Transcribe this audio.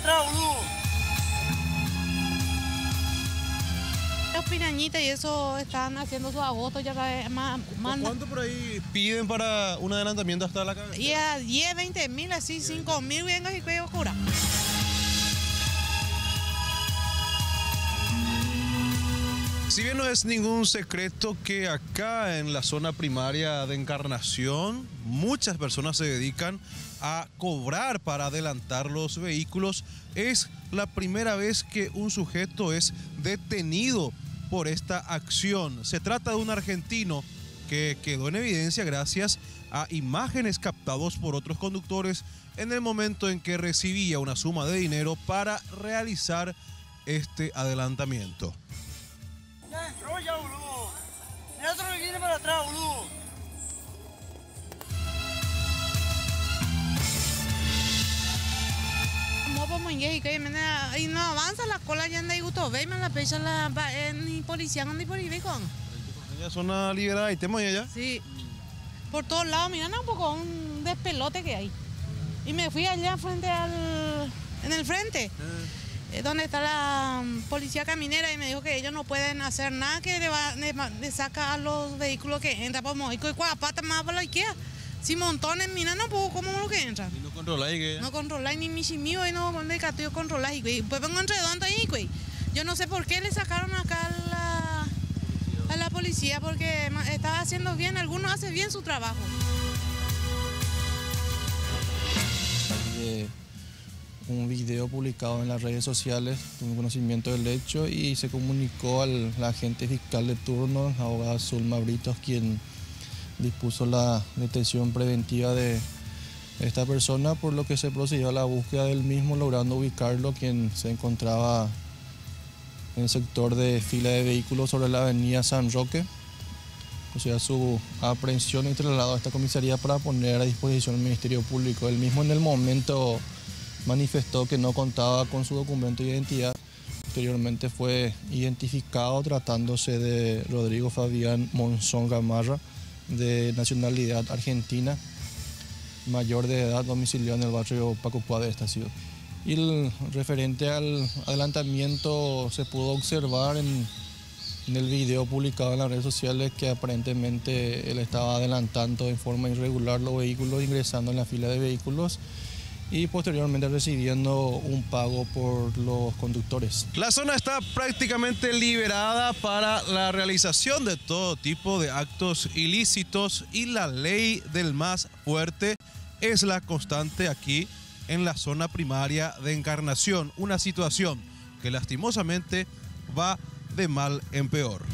atrás, boludo. Los pirañitas y eso están haciendo su agosto, ya sabes, más, manda. ¿Cuánto por ahí piden para un adelantamiento hasta la cabeza? Y a 10, 20 mil, así, 5 mil, venga y cuello cura. Si bien no es ningún secreto que acá en la zona primaria de Encarnación muchas personas se dedican a cobrar para adelantar los vehículos, es la primera vez que un sujeto es detenido por esta acción. Se trata de un argentino que quedó en evidencia gracias a imágenes captados por otros conductores en el momento en que recibía una suma de dinero para realizar este adelantamiento. Atrás, boludo. Y no avanza la cola ya anda y gusto ve me la pecha la en ni policía anda y por ahí con. Ya zona liberada y tema ya. Sí. Por todos lados, mira, un poco un despelote que hay. Y me fui allá frente al en el frente. eh, donde está la mm, policía caminera y me dijo que ellos no pueden hacer nada que le, va, le, saca a los vehículos que entran por Mojico y Cuapata más para la Ikea. Si montones, mira, no puedo, ¿cómo lo que entran? Y no controláis que... No controláis ni mi mío y no de catillo controláis, güey. Pues vengo entre donde ahí, güey. Yo no sé por qué le sacaron acá a la, a la policía, porque estaba haciendo bien, algunos hacen bien su trabajo. de un video publicado en las redes sociales, tuve conocimiento del hecho y se comunicó al agente fiscal de turno, la abogada Zulma Britos, quien dispuso la detención preventiva de esta persona, por lo que se procedió a la búsqueda del mismo, logrando ubicarlo, quien se encontraba en el sector de fila de vehículos sobre la avenida San Roque. O sea, su aprehensión y traslado a esta comisaría para poner a disposición del Ministerio Público. Él mismo en el momento manifestó que no contaba con su documento de identidad. Posteriormente fue identificado tratándose de Rodrigo Fabián Monzón Gamarra, de nacionalidad argentina, mayor de edad, domiciliado en el barrio Pacocuá de esta ciudad. Y referente al adelantamiento se pudo observar en, en el video publicado en las redes sociales que aparentemente él estaba adelantando en forma irregular los vehículos, ingresando en la fila de vehículos y posteriormente recibiendo un pago por los conductores. La zona está prácticamente liberada para la realización de todo tipo de actos ilícitos y la ley del más fuerte es la constante aquí en la zona primaria de Encarnación, una situación que lastimosamente va de mal en peor.